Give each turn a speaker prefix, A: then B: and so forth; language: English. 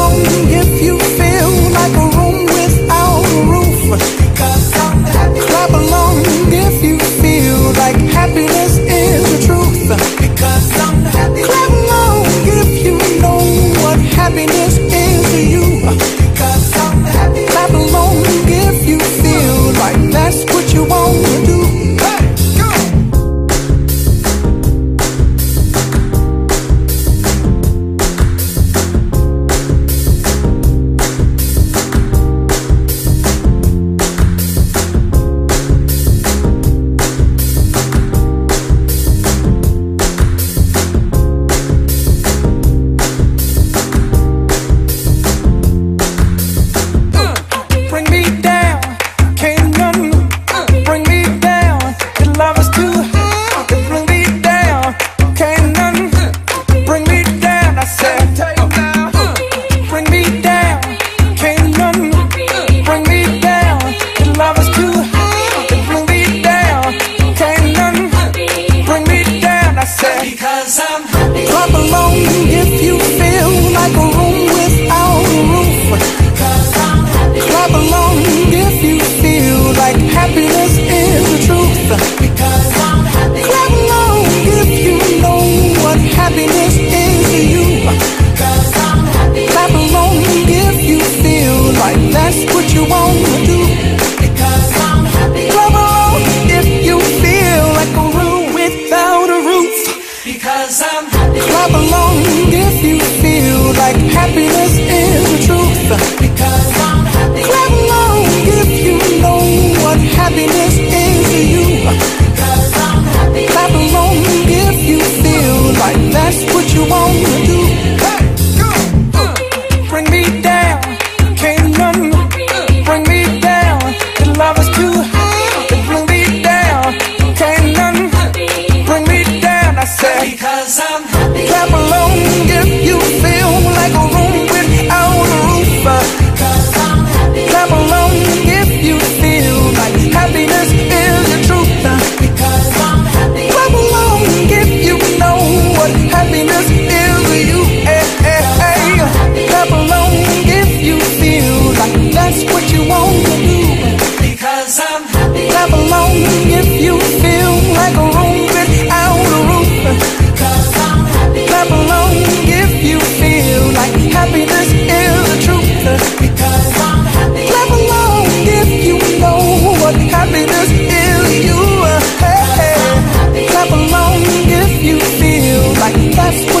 A: Oh. because I'm. last